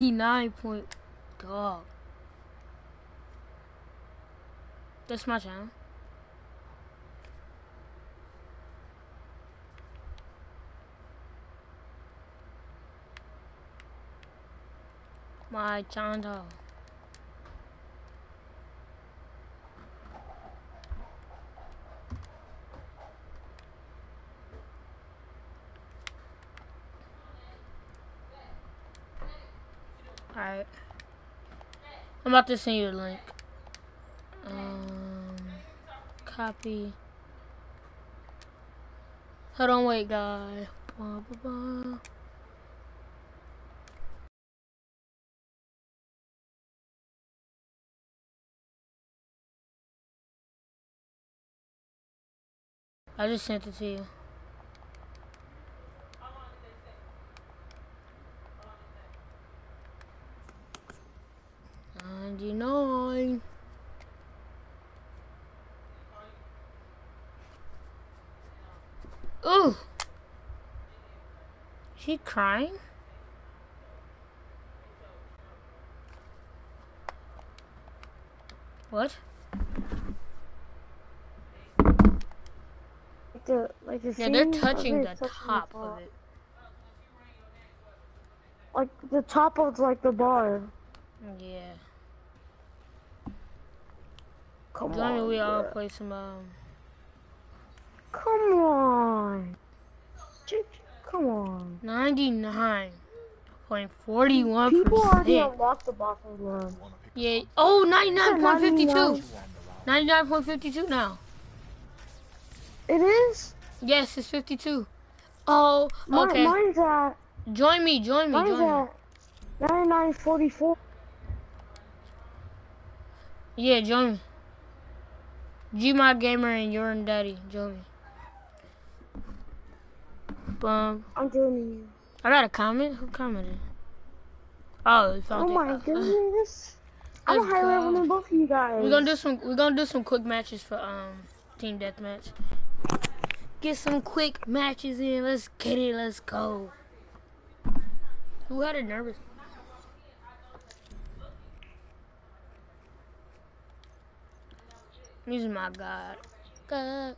99 point. Dog. That's my channel. My channel. Alright. I'm about to send you a link. Um, copy. Hold on, wait, guys. Blah, blah, blah. I just sent it to you. Ninety-nine. Ooh. She crying? What? Like the like the Yeah, they're touching the touching top bar. of it. Like the top of like the bar. Yeah. Come Join me, on. we all play some um Come on. Come on. ninety-nine point forty-one People already unlocked the boxing glove. Yeah. Oh, 99.52. 99.52 now. It is. Yes, it's 52. Oh, Mine, okay. Mine's at Join me, join me, mine's join me. at ninety nine forty four. Yeah, join me. G my gamer and your and daddy, join me. Bum. I'm joining you. I got a comment. Who commented? Oh, you Oh found my it. goodness. I'm a higher level than both of you guys. We're gonna do some. We're gonna do some quick matches for um team deathmatch. Get some quick matches in. Let's get it. Let's go. Who had a nervous? He's my god. God.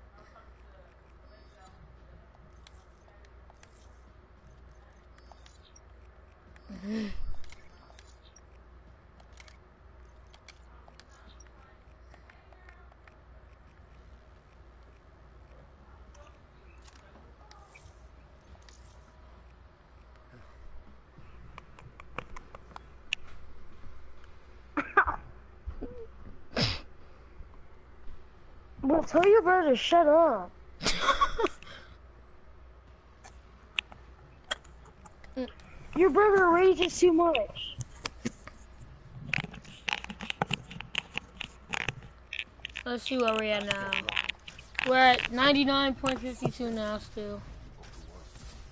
Well, tell your brother to shut up. Your brother rages too much. Let's see where we're at now. We're at 99.52 now still.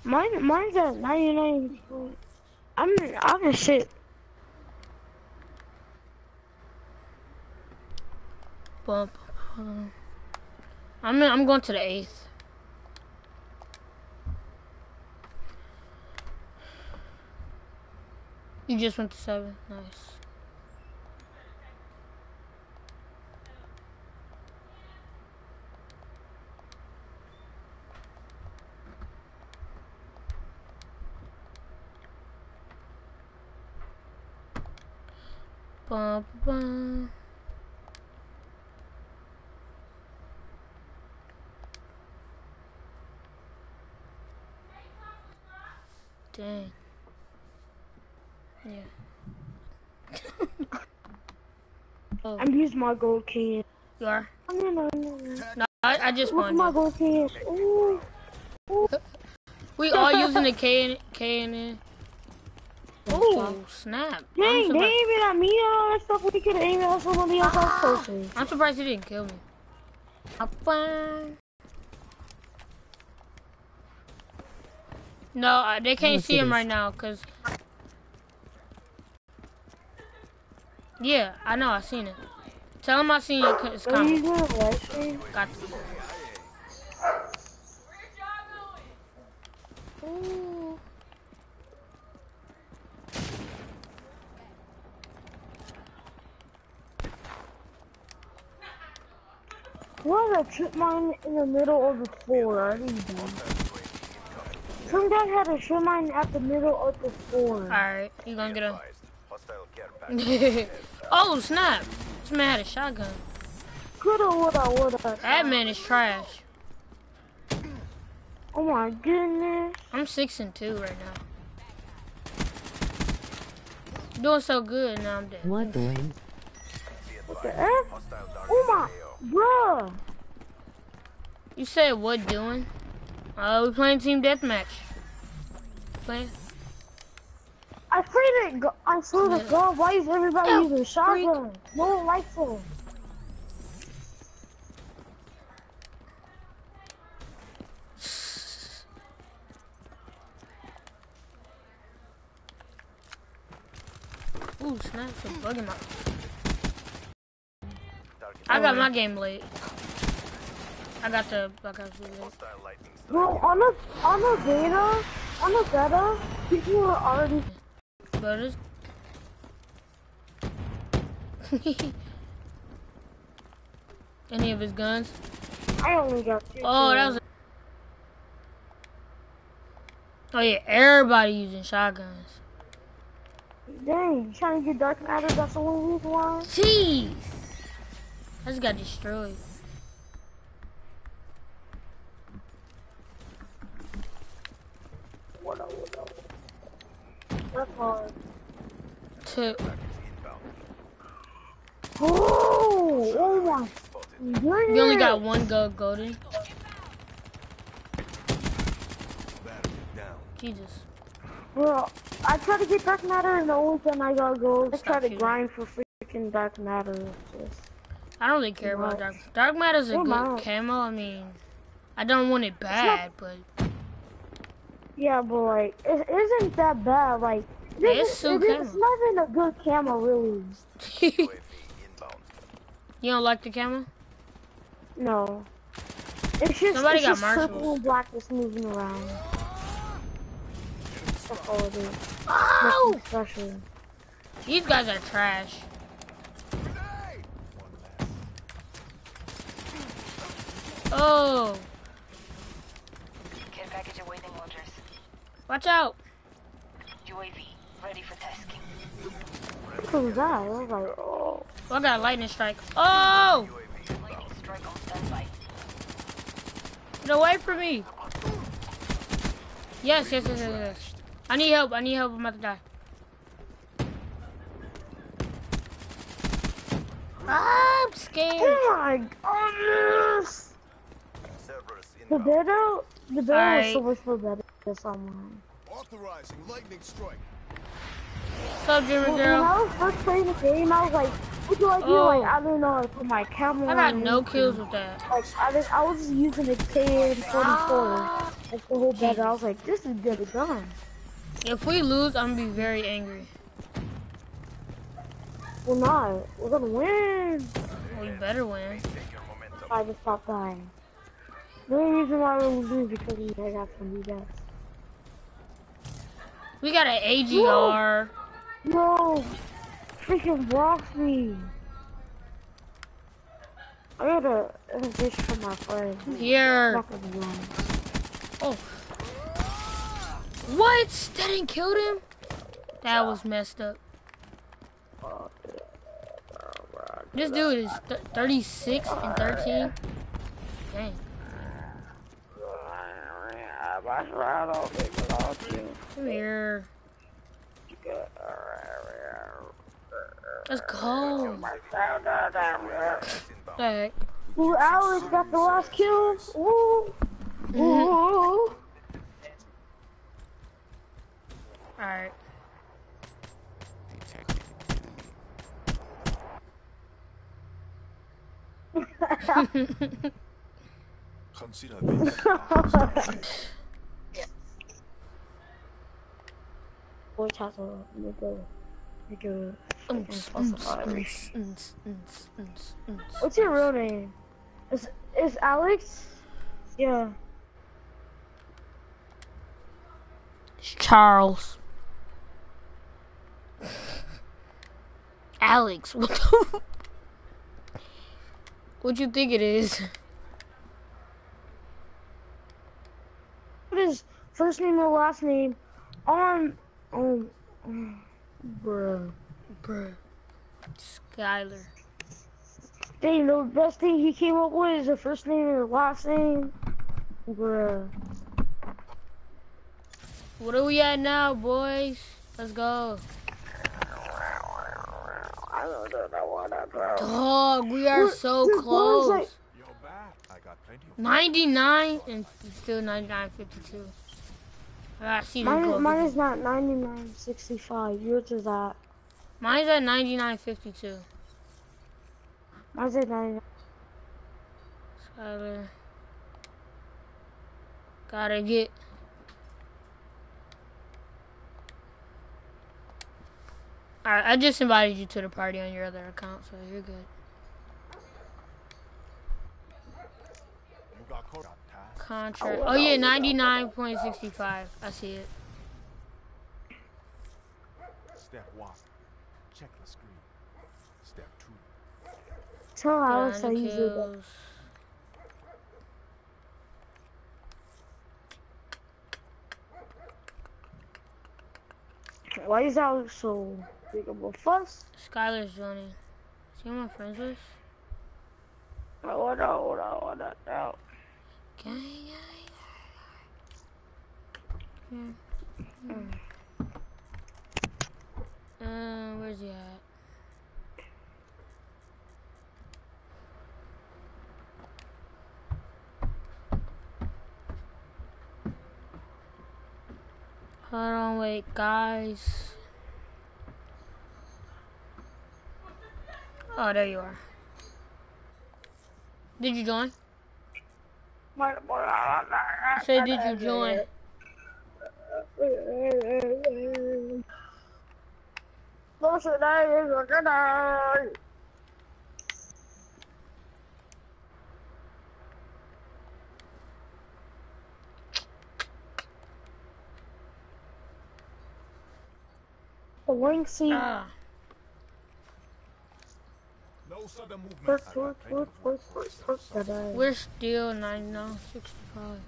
Mine, mine's at 99. I'm, I'm a shit. Bump. I'm I'm going to the eighth. You just went to seven. Nice. Bum, bum. Dang. Yeah. oh, I'm using my gold key. you are? No, no, no, no. No, I, I just spawned my gold key. Ooh. We all using the K and K and N. Oh snap! Dang, they aiming at me and all that stuff. We could aim at somebody else closer. I'm surprised he didn't kill me. I'm fine. No, they can't see him right now, cause. Yeah, I know, I seen it. Tell him I seen your his comment. You doing, Got you. Ooh. What trip mine in the middle of the floor? Are you doing? Some guy had a trip mine at the middle of the floor. Alright, you gonna get a. oh snap! This man had a shotgun. Coulda, woulda, woulda. That man is trash. Oh my goodness. I'm six and two right now. Doing so good, now I'm dead. What doing? What the F? Oh my, bruh. You said what doing? Uh, we're playing team deathmatch. Playing? I swear to God, I swear to God, why is everybody Oh, using shotgun? No one likes them. Ooh, snap! Some bugging my. I got my game late. I got the. Got the late. Bro, on the on the beta, on the beta, people are already. It's. Any of his guns? I only got two. Oh, that was. A... Oh yeah, everybody using shotguns. Dang, trying to get dark matter. That's the only reason why. Jeez, I just got destroyed. That's hard. Oh, oh my goodness. You only got one go golden. Jesus. Well, I try to get dark matter, and the only time I got gold, I try to grind for freaking dark matter. Just, I don't really care about dark. Dark matter's a Oh, good my. camo. I mean, I don't want it bad, but yeah, but like, it isn't that bad. Like, it Yeah, isn't- so it is- it's not even a good camo, really. you don't like the camo. No. It's just, Somebody it's got just marshals. purple and black that's moving around. That's all it is. Oh! Nothing special. These guys are trash. Oh, Care package awaiting orders. watch out! UAV ready for tasking. What was that? I was like, oh. Oh, I got a lightning strike. Oh! Lightning strike on standby. Get away from me! Yes, yes, yes, yes, yes. I need help. I need help. I'm about to die. Ah, I'm scared. Oh my goodness! The better, the better Alright. was so much for better this online. Authorizing lightning strike. What's up, Jimmy When, when? I was first playing the game, I was like, what do I do? Oh. Like, I don't know to put my camera I got no kills with that. Like, I, just, I was just using a ah. KN44. Like, the whole better. I was like, this is good gun. If we lose, I'm gonna be very angry. We're not. We're gonna win. We better win. I just stopped dying. The only reason why we lose is because we I got some new guys. We got an AGR. No! Freaking me! I got a, a dish from my friend. Here. Not gonna lie. Oh. What? That didn't kill him? That was messed up. This dude is th 36 and 13. Dang. Come here. Let's go. Alright. Ooh, Alex got the last kill. Ooh. Mm-hmm. Ooh. Alright. Consider this. A. What's your real name? Is is Alex? Yeah. It's Charles. Alex, what the? What do you think it is? What is first name or last name on um bruh. Bruh. Skylar. Dang, the best thing he came up with is the first name and the last name. Bruh. What are we at now, boys? Let's go. I don't know what I bro. Dog, we are What- so dude, close. that? You're back. I got plenty of 99 and still 99 52. I gotta see the Mine, mine is not 99.65. Yours is at. Mine's at 99 52. Mine's at 99. Skylar. Gotta get. Alright, I just invited you to the party on your other account, so you're good. Contract. Oh, oh yeah, 99.65. I see it. Step one. Check the screen. Step two. Tell Alex I Nine use Why is Alex so big of a fuss? Skylar's joining. See who my friends with? Oh no, oh no, oh no, Uh, where's he at? Hold on, wait, guys. Oh, there you are. Did you join? Say, did you join? The wing seat. Ah, No sudden movement. Work, I got work, plenty work, of work, for work, myself. work, today. we're still 99, 65.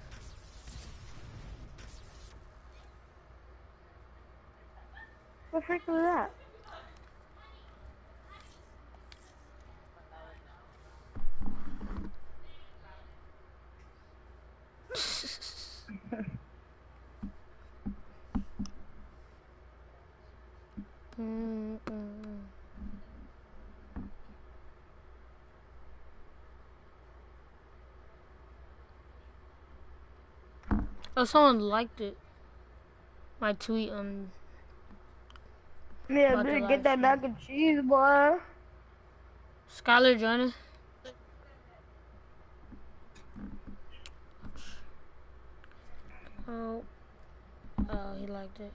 What the freak was that? Oh, someone liked it. My tweet on Yeah, better get that mac and cheese, boy. Skylar joining. Oh, oh, he liked it.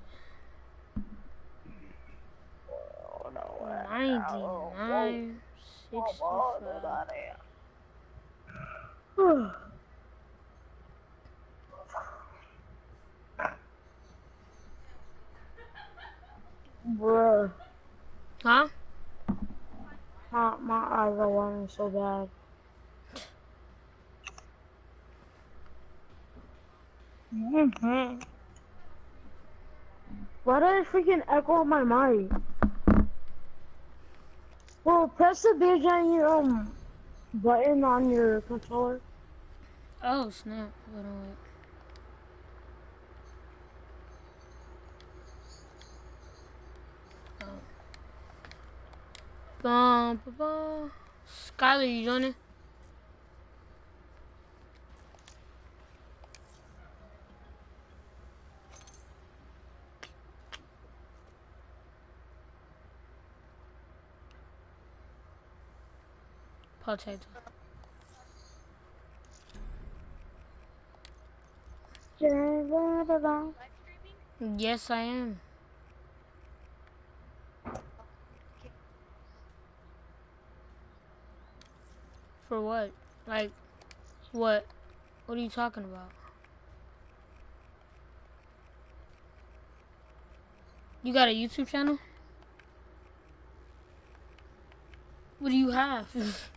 Oh, no. 99, 65. Bruh. Huh? My, my eyes are watering so bad. Mm-hmm. Why did I freaking echo my mic? Well, press the big giant um button on your controller. Oh, snap. On, wait. Oh. Bum, bum, bum. Skylar, you joining? Potato. Yes, I am. For what? Like, what? What are you talking about? You got a YouTube channel? What do you have?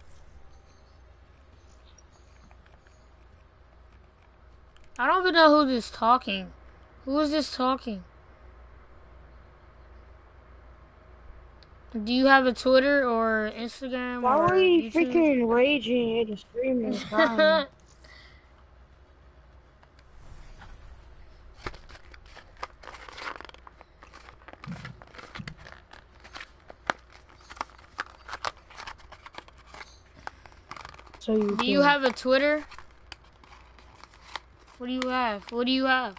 I don't even know who this talking. Who is this talking? Do you have a Twitter or Instagram Why or were you YouTube? freaking raging and screaming so you Do you have a Twitter? What do you have? What do you have?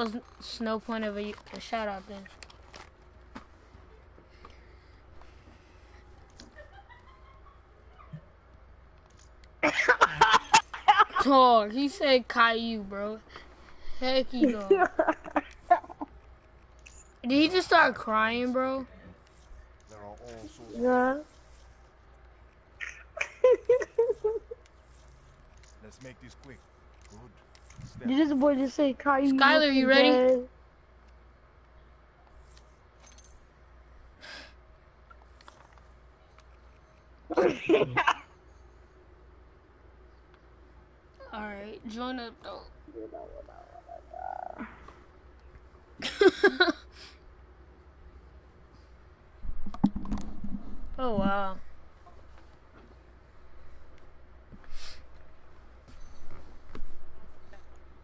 So it's, it's no point of a, a shout out then. Dog, he said Caillou, bro. Heck you dog. Did he just start crying, bro? There are all sorts. Yeah. Let's make this quick. Good. Did this boy just say Caillou? Skylar, you ready? dead? Alright, join up though. oh wow.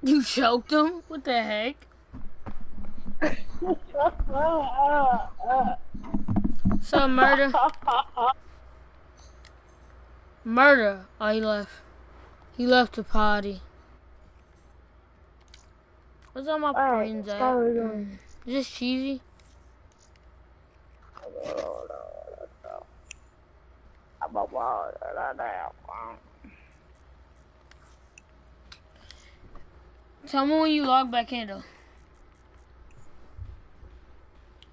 You choked him? What the heck? So murder. Murder. Oh, he left. He left the party. What's all my brains at? Going. Hmm. Is this cheesy? Tell me when you log back in, though.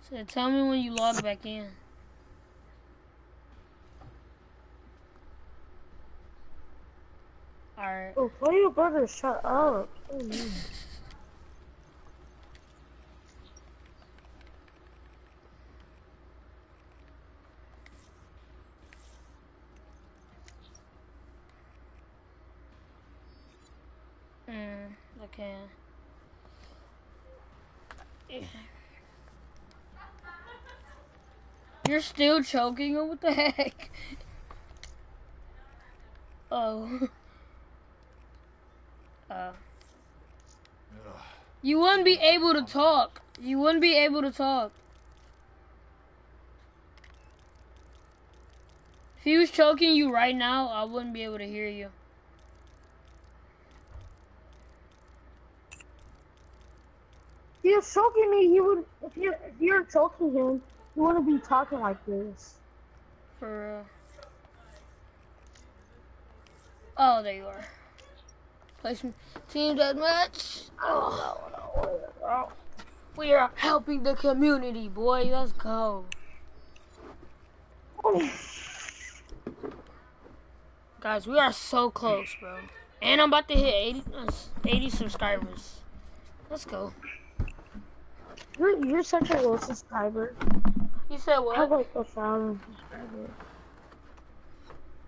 So tell me when you log back in. Alright. Oh, tell your brother shut up. Oh. Mm, okay. You're still choking him? What the heck? Oh. Uh. You wouldn't be able to talk. You wouldn't be able to talk. If he was choking you right now, I wouldn't be able to hear you. You're choking me, he would. If you're if you're choking him, he wouldn't be talking like this. For real. Oh, there you are. Play some team deathmatch. Oh. We are helping the community, boy. Let's go. Guys, we are so close, bro. And I'm about to hit 80, uh, 80 subscribers. Let's go. You're you're such a low subscriber. You said what? I have like a thousand subscribers.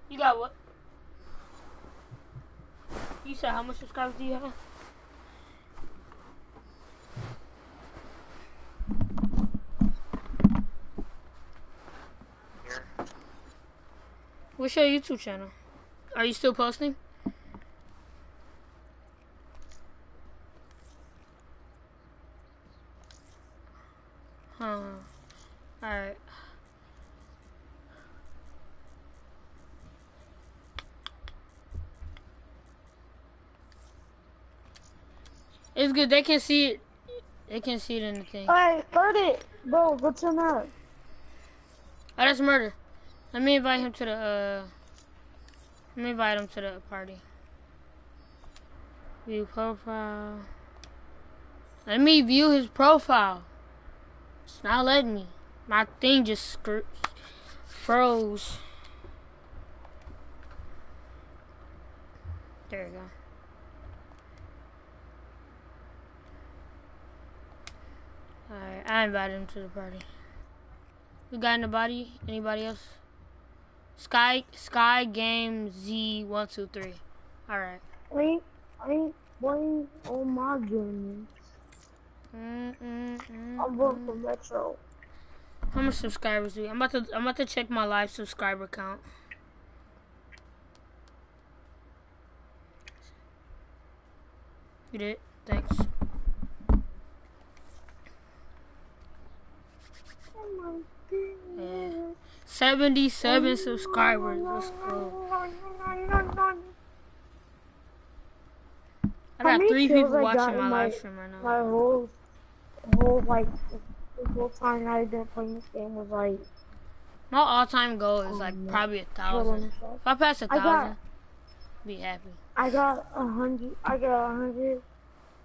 You got what? You said how much subscribers do you have? What's your YouTube channel? Are you still posting? Huh. Alright. It's good. They can see it. They can see it in the thing. Oh, Alright, start it, bro. Go turn up. that's murder. Let me invite him to the. uh Let me invite him to the party. View profile. Let me view his profile. It's not letting me. My thing just froze. There you go. Alright, I invited him to the party. We got anybody? Anybody else? Sky Sky Game Z one two three. All right. I ain't, I ain't playing on my games. Mm, mm, mm, I'm voting for Metro. How many subscribers do we? I'm about to I'm about to check my live subscriber count. You did? Thanks. Yeah. 77 subscribers. Let's go. I got three people I watching my my- live stream right now. My whole, whole like, the whole time I've been playing this game was like My all-time goal is like Um, probably a thousand. If I pass a I got- thousand, be happy. I got a hundred. I got a hundred,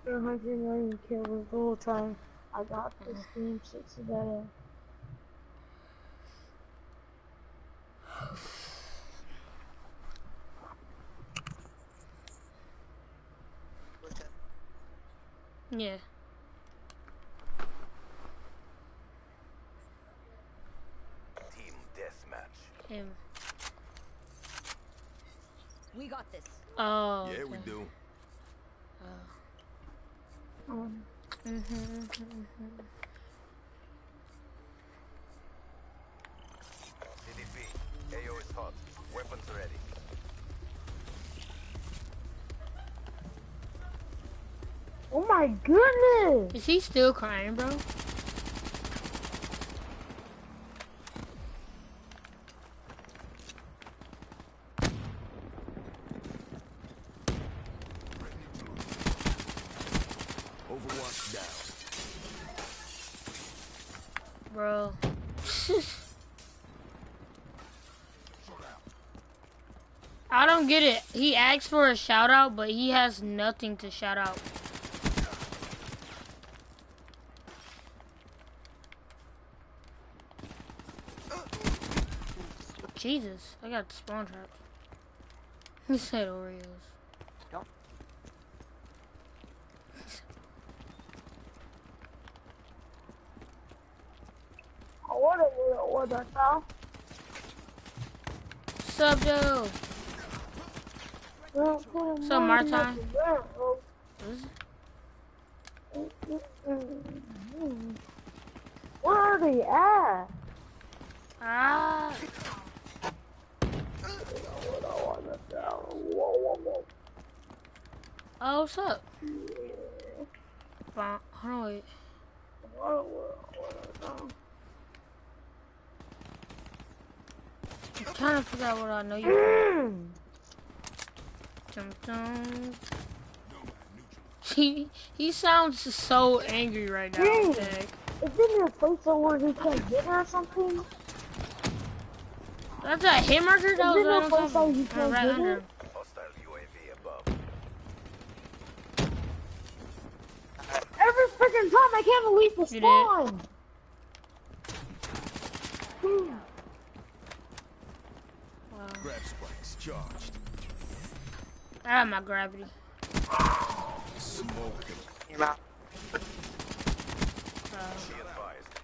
a hundred million kills the whole time. I got this game shit together. Yeah. Team deathmatch. Him. We got this. Oh. Yeah, we do. Um, Mm-hmm, CDP. Ready. oh my goodness! Is he still crying, bro? Overwatch down. Bro. I don't get it. He asked for a shout out, but he has nothing to shout out. Jesus, I got spawn traps. He said Oreos. I want to order now. Sup, Joe? Up, Martin? Where are they at? Ah. Oh, what's up? Bon- Hold on, wait. I'm trying to figure out what I know you. Dum, dum. He he sounds so angry right now. Dang. Tag. Is it in a place where he can't get her or something? That's a hit marker that was Is it right a on place top of that you him. Can't right get under it? him. Above. Every freaking time I can't believe the You spawn. Wow. Grab spikes charged. I have my gravity. Smoke him. Uh,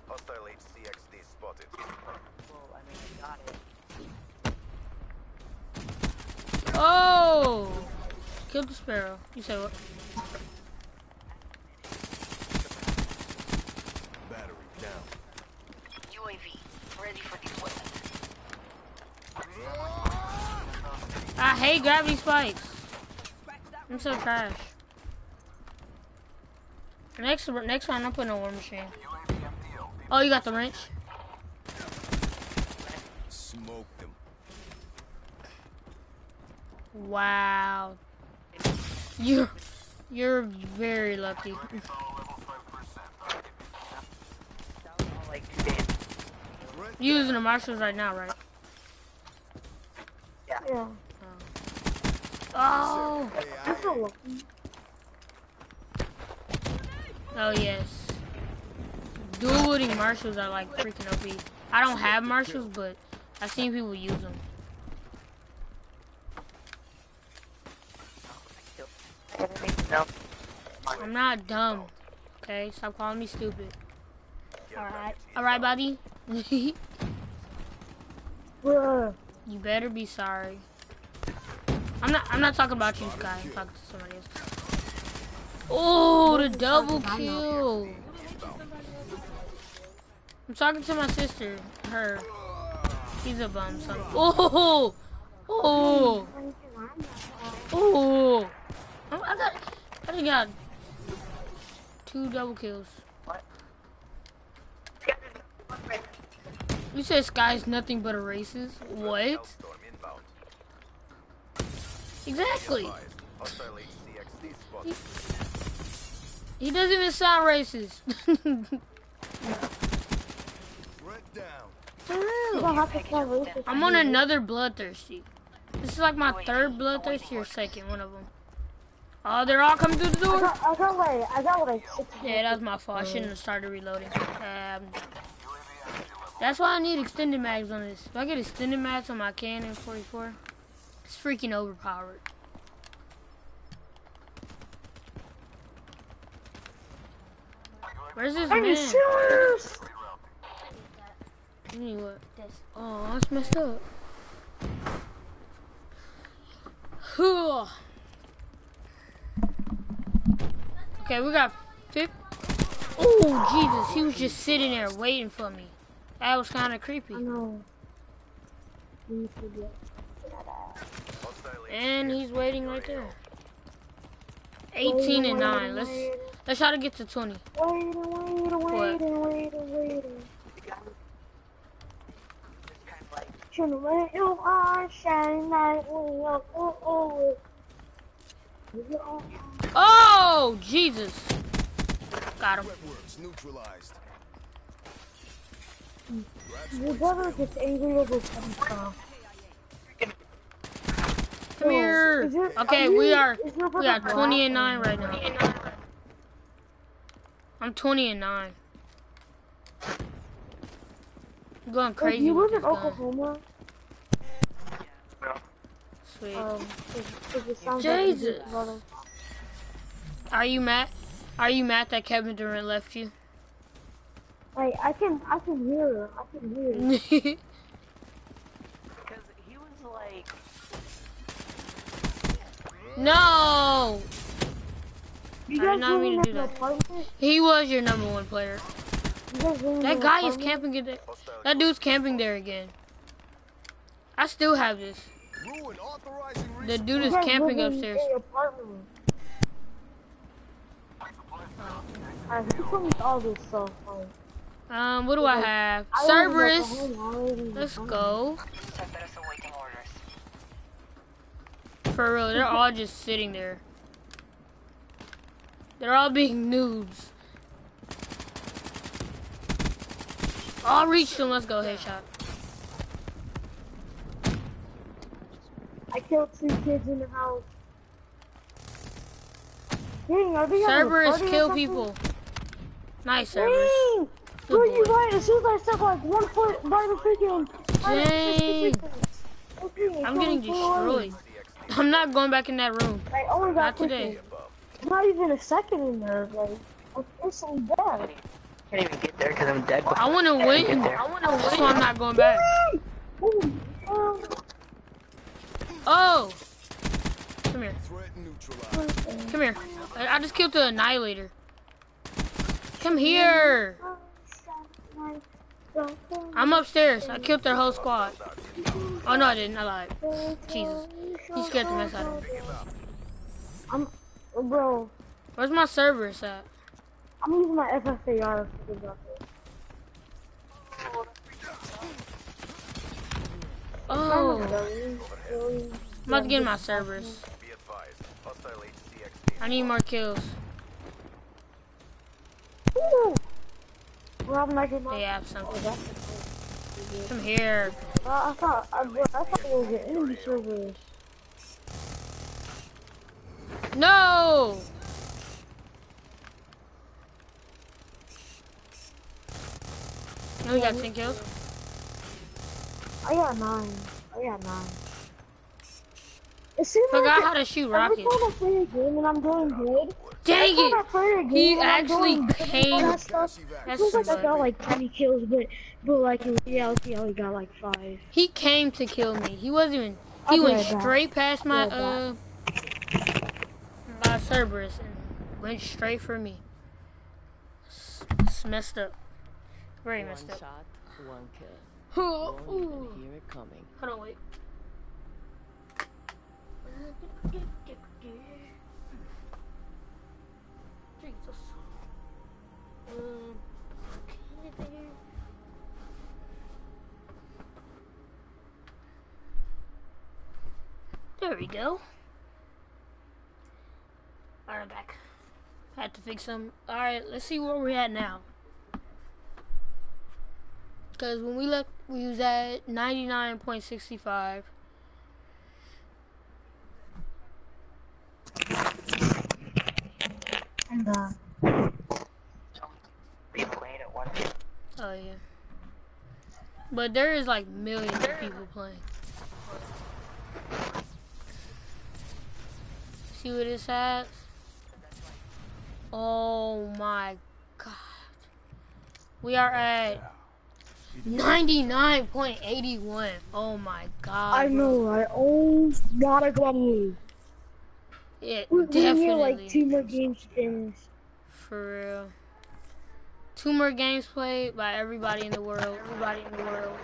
Hostile HCXD spotted. oh! Killed the sparrow. You said what? Battery down. UAV, ready for deployment. I hate gravity spikes. I'm so trash. Next next round, I'm putting a war machine. Oh, you got the wrench? Smoke him. Wow. You're you're very lucky. You're using the marshals right now, right? Yeah. Yeah. Oh. I'm so lucky. Oh yes. Dual wielding marshals are like freaking OP. I don't have marshals, but I've seen people use them. I'm not dumb. Okay, stop calling me stupid. Alright. Alright, buddy. Bruh. You better be sorry. I'm not. I'm not talking about you, Sky. I'm talking to somebody else. Oh, the double kill. I'm talking to my sister. Her. She's a bum. So. Oh. Oh. Oh. oh I I got. I done got two double kills. What? You said Sky's nothing but a racist? What? Hellstorm inbound. Exactly. Advised, hostile HCXD spotted. He doesn't even sound racist. Threat down. You don't have to tell racist. I'm on another bloodthirsty. This is like my third bloodthirsty or second, one of them. Oh, they're all coming through the I door. got, I got like, I got like six. Yeah, that was my fault. I shouldn't have started reloading. Um, that's why I need extended mags on this. If I get extended mags on my KN44, it's freaking overpowered. Where's this Are you man? serious? Anyway, oh, that's messed up. Whew. Okay, we got fifth. Oh, Jesus, he was just sitting there waiting for me. That was kind of creepy. I know. You forget. Hostile And he's waiting right there. 18 and 9. Let's let's try to get to 20. Waiting, waiting, waiting, waiting, waiting. Shouldn't let your eyes shine like. Oh, Jesus. Got him. Neutralized. Your brother gets angry over some stuff. Come here. It- Okay, we are we are 20 and 9 right now. I'm 20 and 9. I'm going crazy you live in gun. Oklahoma? Sweet. Um, it sounds like you Jesus. live in Oklahoma. Are you mad? Are you mad that Kevin Durant left you? Like, I can, I can hear her. I can hear her. Because he was like, no! You I did not mean to do that. apartment? He was your number one player. You guys living in That an guy is camping it there. That dude's camping there again. I still have this. The dude is camping upstairs. an apartment. Alright, who told me all this stuff? Like, Um, what do I have? I live in Cerberus. Oklahoma, I live in Let's go. send us awaiting orders. For real, they're all just sitting there. They're all being noobs. I'll reach them. Let's go, headshot. I killed two kids in the house. Dang, are they Cerberus kill people. Nice, Cerberus. Dang! Good Bro, you right. As soon as I stepped like one foot by the freaking. Dang. I'm getting destroyed. I'm not going back in that room. I only got Not today. freaking- Not even a second in there. Like, I'm instantly dead. Can't even get there because I'm dead. I want to win. I want to win. So I'm not going back. Oh. Come here. Come here. I I just killed the Annihilator. Come here. Oh, I'm upstairs. I killed their whole squad. Oh no, I didn't. I lied. Jesus. You scared the mess out of me. I'm, bro. Where's my Cerberus at? I'm using my FFAR for the weapon. Oh. I'm about to get my Cerberus. Be advised. Hostile HCXD I need more kills. Ooh. They have something. that's Come here. Uh, I thought I, I thought it was an enemy server. No. No, we got 10 kills. I got nine. I got nine. Seems Forgot like how to shoot rockets. every time I play a game and I'm doing good, Dang it! got player again, He actually doing came. all that stuff. Gas. That's It looks like I got like 20 kills, but but like in reality, I only got like five. He came to kill me. He wasn't even. He went right back. straight past my I'll uh my Cerberus and went straight for me. It's, it's messed up. Very One messed up. shot, one kill. Oh, Won't even ooh. hear it coming. Hold on, wait. There we go. Alright, back. Had to fix some. Alright, let's see where we're at now. Because when we left, we was at 99.65. And uh, Be playing at one. Oh, yeah. But there is like millions of people playing. See what it says? Oh my god. We are at 99.81. Oh my god. I know, right? Oh my god. It We, we definitely. need like two more game spins. For real. Two more games played by everybody in the world. Everybody in the world.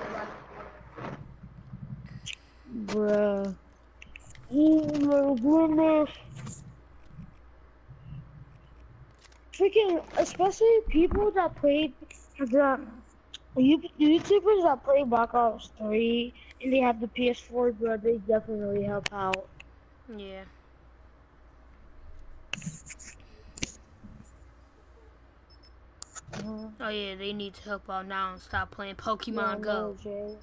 Bruh. Oh my goodness. Freaking, especially people that played the you- YouTubers that play Black Ops 3 and they have the PS4, bro, they definitely help out. Yeah. Uh-huh. Oh yeah, they need to help out now and stop playing Pokemon Yeah, Go. no, Jay.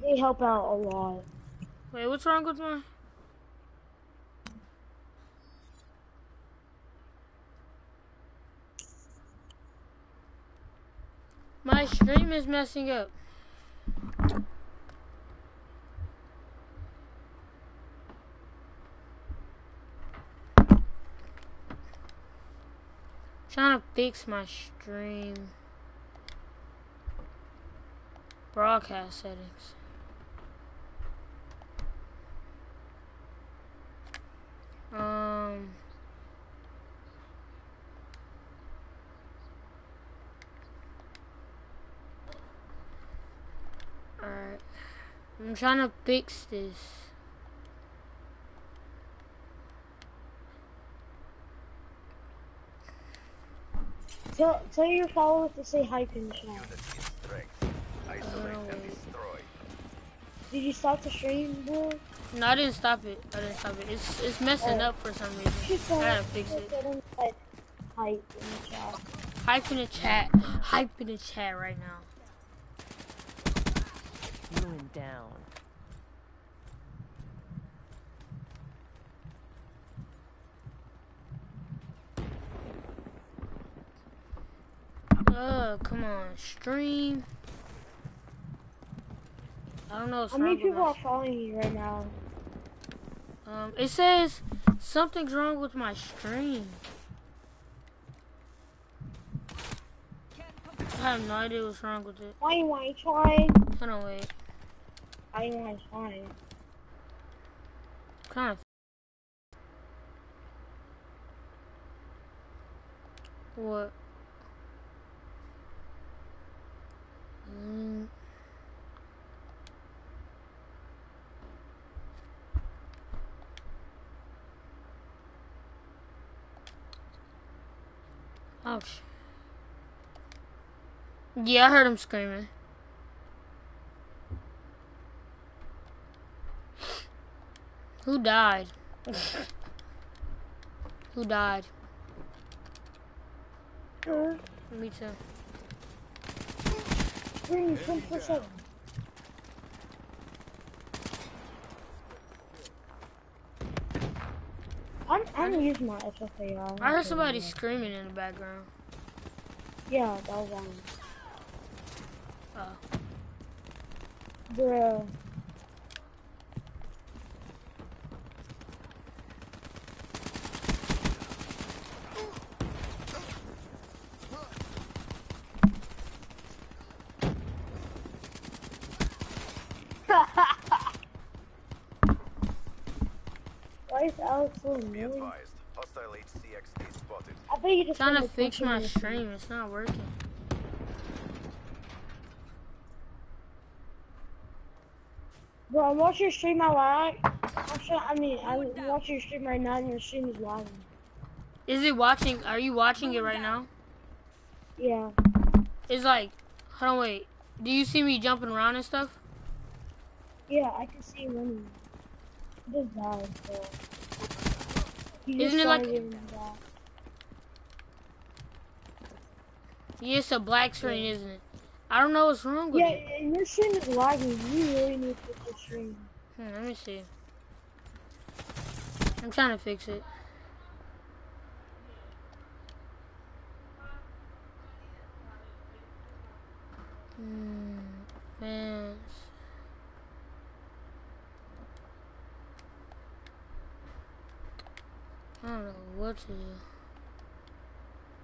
They help out a lot. Wait, what's wrong with my? My stream is messing up. Trying to fix my stream. Broadcast settings. Um. Alright. I'm trying to fix this. Tell, tell your followers to say hype in the chat. Unit in strength. Isolate and destroy. Did you stop the stream, bro? No, I didn't stop it. I didn't stop it. It's it's messing up for some reason. I uh, gotta fix it. tell them to type hype in the chat. Hype in the chat. Hype in the chat right now. Going down. Oh, come on. Stream. I don't know what's How many people are following you right now? Um, it says something's wrong with my stream. I have no idea what's wrong with it. Why you want to try? Hold on, wait. I want to try. Kind of. What? Mm. Ouch. Yeah, I heard him screaming. Who died? Who died? Me too. Green, come for seven. I'm, I'm using my SFAR. I heard somebody screaming in the background. Yeah, that was on. Oh. Bruh. Look so Be advised. Hostile HCXD spotted. I bet you just Trying to fix my him stream, it's not working. Bro, I'm watching your stream out loud. I'm I mean, I'm watching your stream right now and your stream is lagging. Is it watching? Are you watching it right now? Yeah. It's like, hold on, wait. Do you see me jumping around and stuff? Yeah, I can see you running. He just died, so. Isn't it like- started and died. Yeah, it's a black screen, isn't it? I don't know what's wrong with Yeah, it. and your stream is lagging. You really need to fix your stream. Hmm, let me see. I'm trying to fix it. Hmm, fans. I don't know what to do.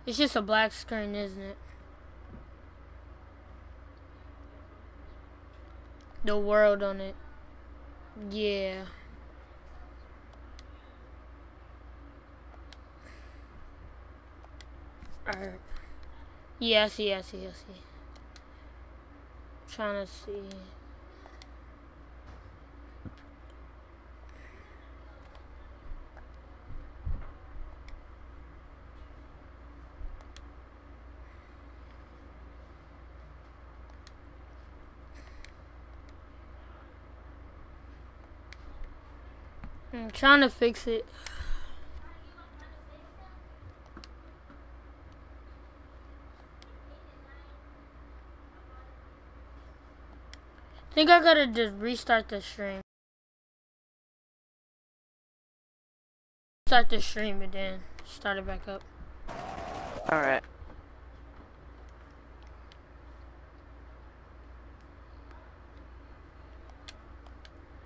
It's just a black screen, isn't it? The world on it. Yeah. Alright. Yeah, I see, I see, I see. Trying to see. I'm trying to fix it. I think I gotta just restart the stream. Start the stream and then start it back up. Alright.